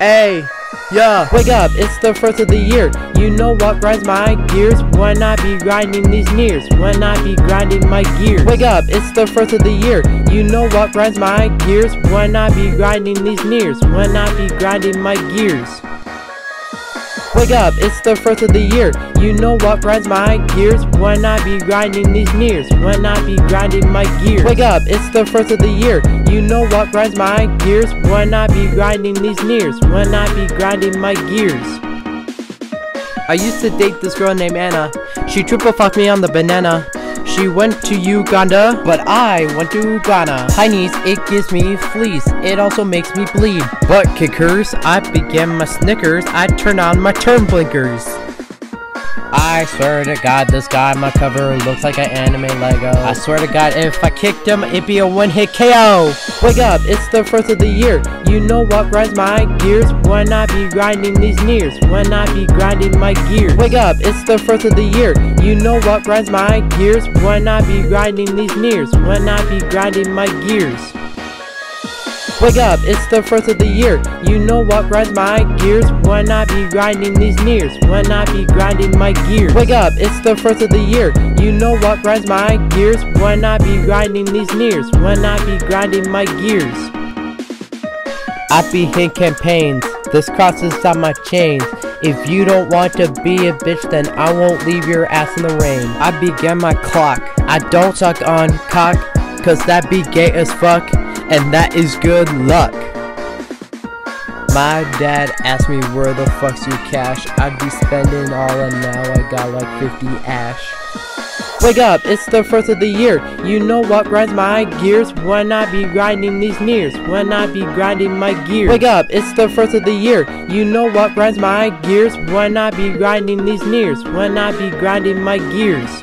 Hey, yeah. Wake up, it's the first of the year. You know what grinds my gears? When I be grinding these nears. When I be grinding my gears. Wake up, it's the first of the year. You know what grinds my gears? When I be grinding these nears. When I be grinding my gears. Wake up, it's the first of the year. You know what grinds my gears? When I be grinding these nears. When I be grinding my gears. Wake up, it's the first of the year. You know what grinds my gears? When I be grinding these nears. When I be grinding my gears. I used to date this girl named Anna. She triple fucked me on the banana. She went to Uganda, but I went to Ghana. Chinese, it gives me fleas. It also makes me bleed. But kickers, I began my Snickers. I turn on my turn blinkers. I swear to God, this guy on my cover looks like an anime Lego. I swear to God, if I kicked him, it'd be a one-hit KO. Wake up, it's the first of the year. You know what grinds my gears? When I be grinding these nears. When I be grinding my gears. Wake up, it's the first of the year. You know what grinds my gears? When I be grinding these nears. When I be grinding my gears. Wake up, it's the first of the year. You know what grinds my gears? When I be grinding these nears. When I be grinding my gears. Wake up, it's the first of the year. You know what grinds my gears? When I be grinding these nears. When I be grinding my gears. I be in campaigns. This crosses on my chains. If you don't want to be a bitch, then I won't leave your ass in the rain. I began my clock. I don't suck on cock, cause that be gay as fuck and that is good luck. My dad asked me where the fuck's your cash. I'd be spending all and now I got like 50 ash. Wake up, it's the first of the year. You know what grinds my gears? When I be grinding these nears. When I be grinding my gears. Wake up, it's the first of the year. You know what grinds my gears? When I be grinding these nears. When I be grinding my gears.